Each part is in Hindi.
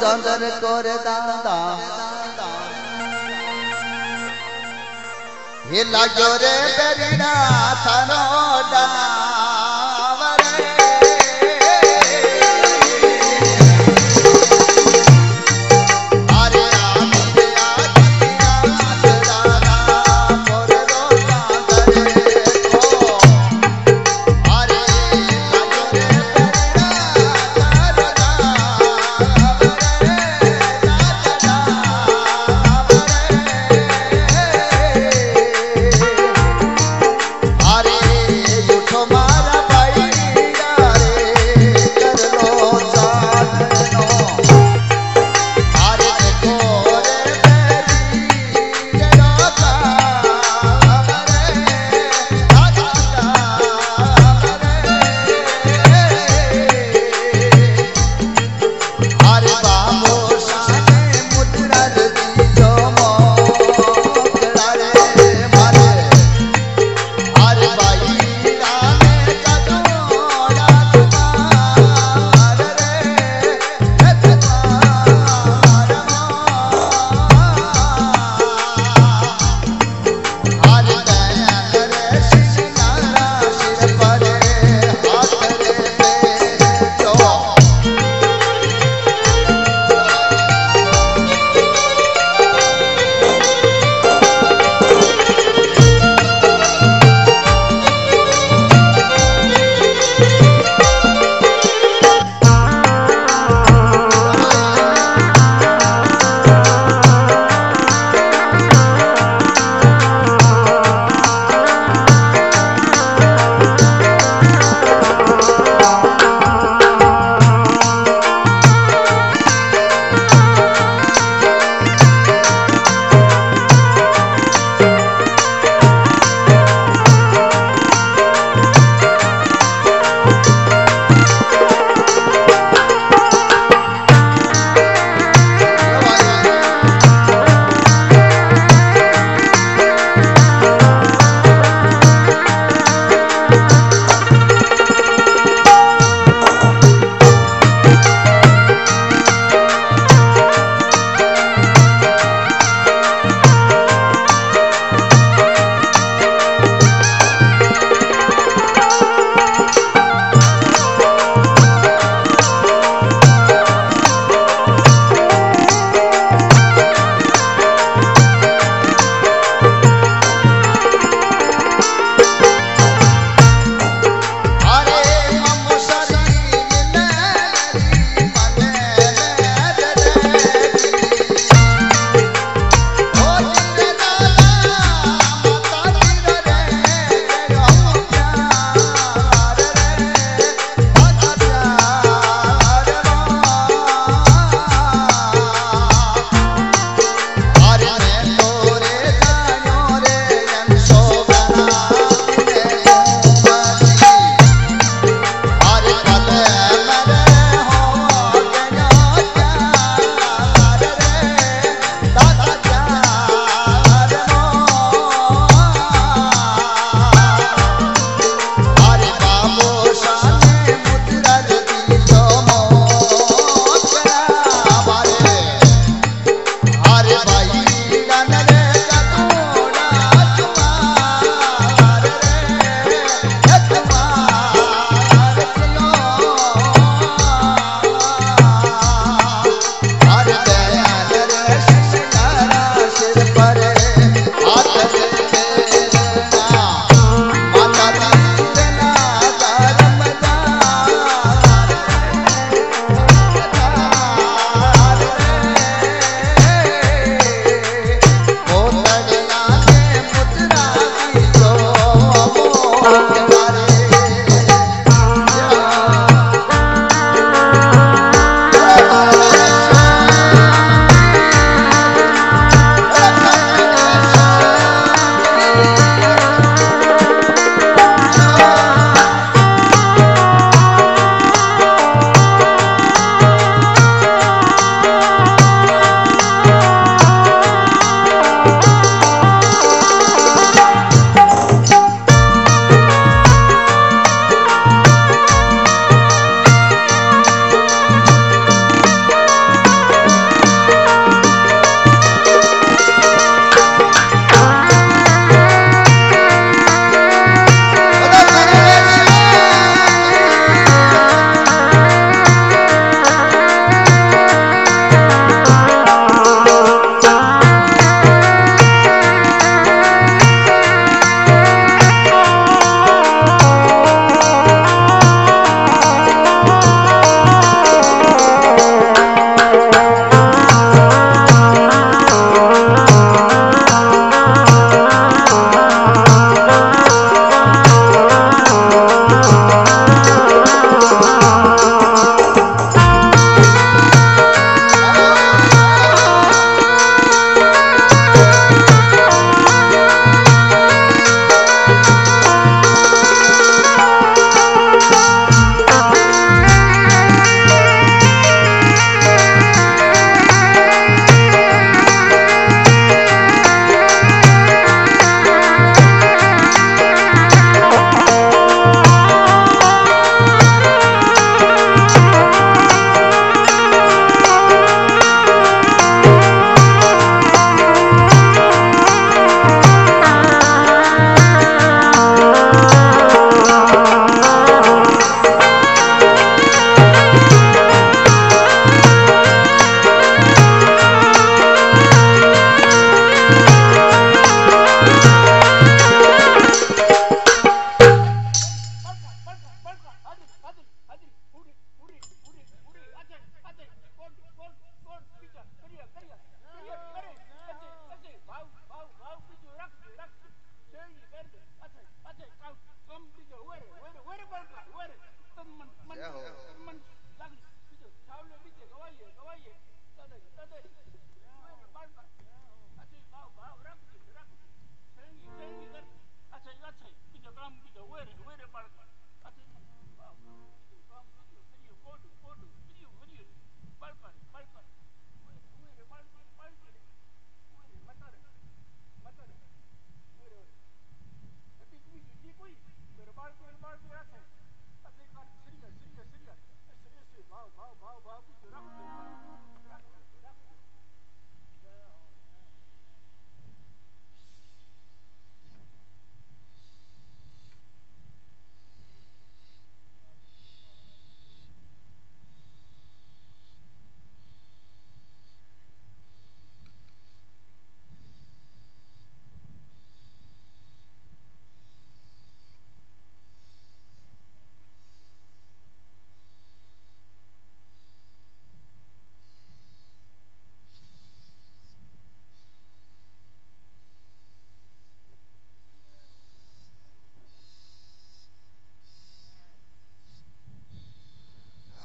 চন্দর করে দাদা হিলা জোরে বেরিনা থানোডা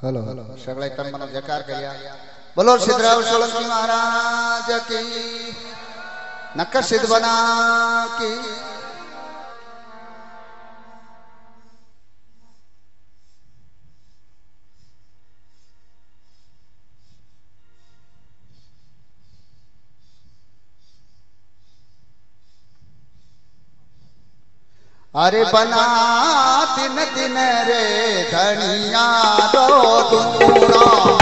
હલો સગળે તન્મનો જકાર કર્યા બોલો સિદ્ધરાવ સોલંકી મહારાજ કી નક્કર સિદ્ધ બના કી अरे बना दिन दिन रे धनिया दो दूना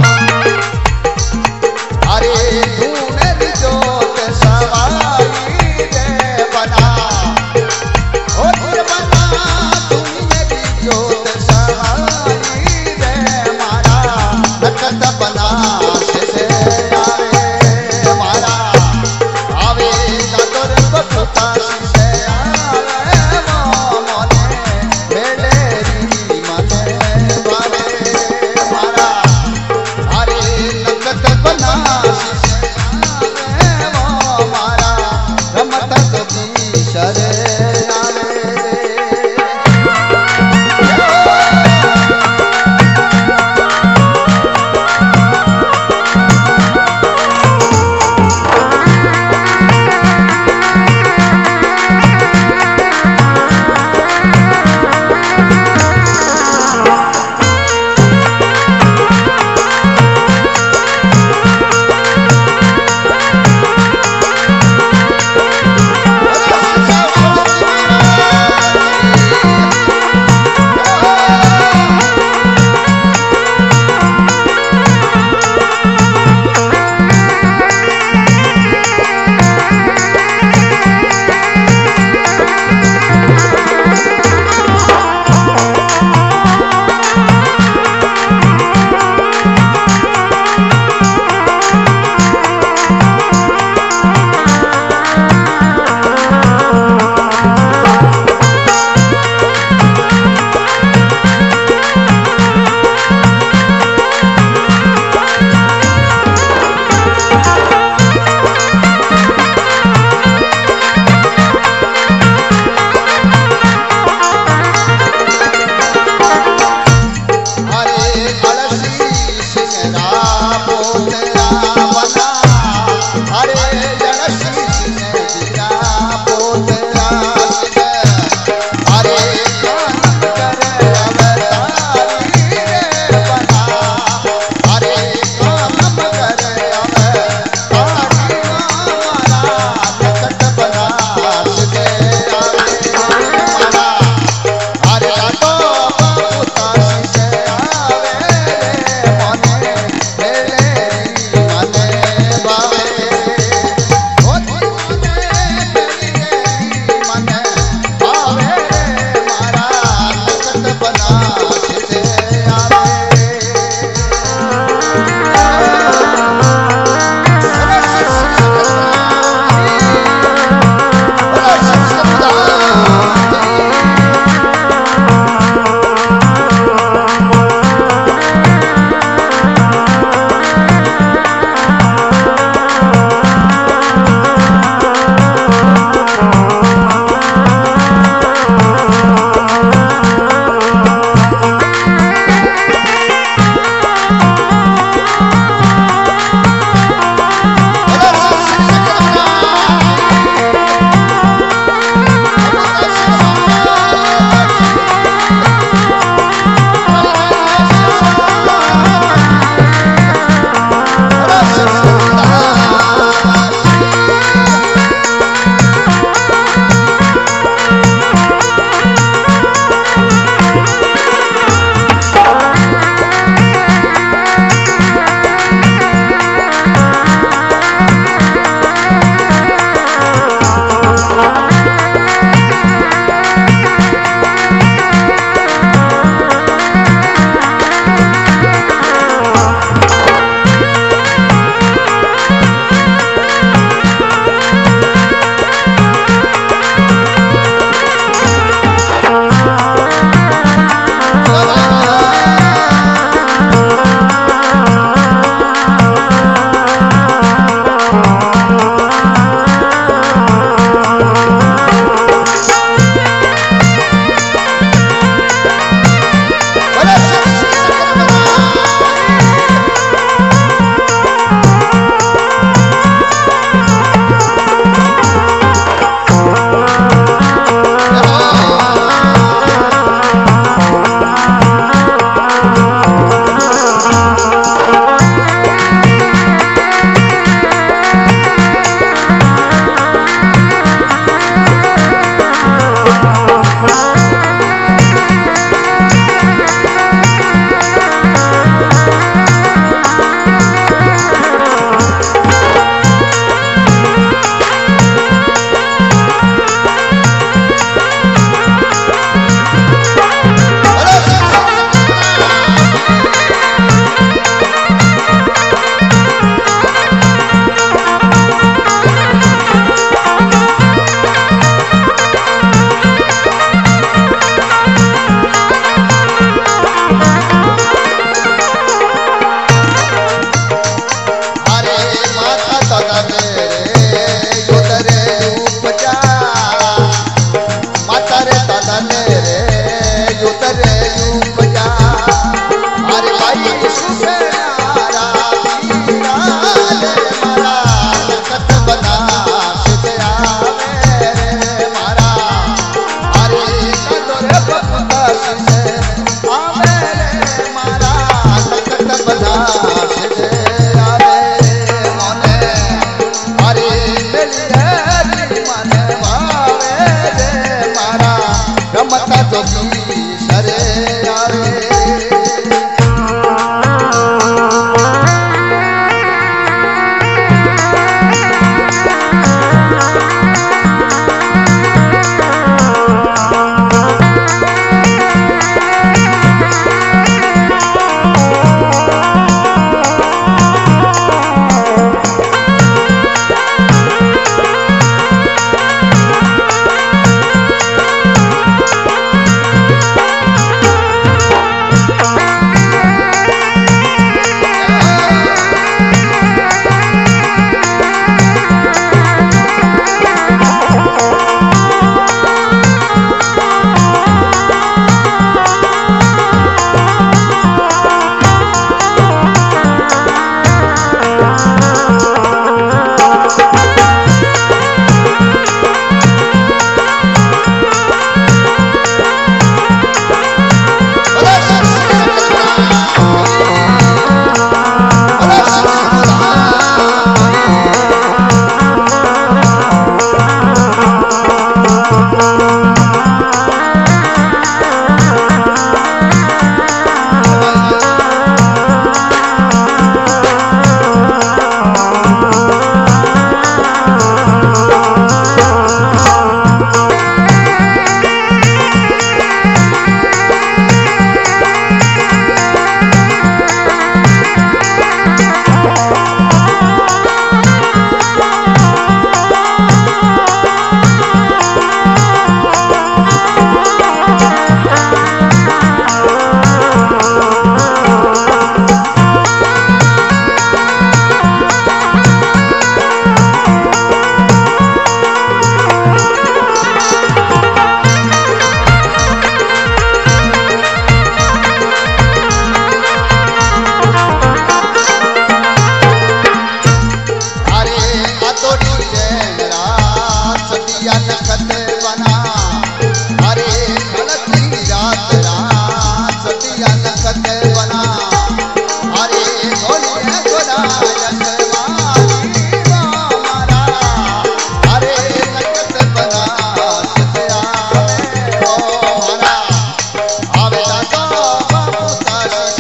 सारा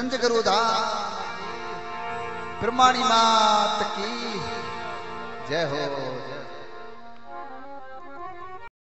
संत गुरु धाम की ब्रह्माणी मात की जय हो जय।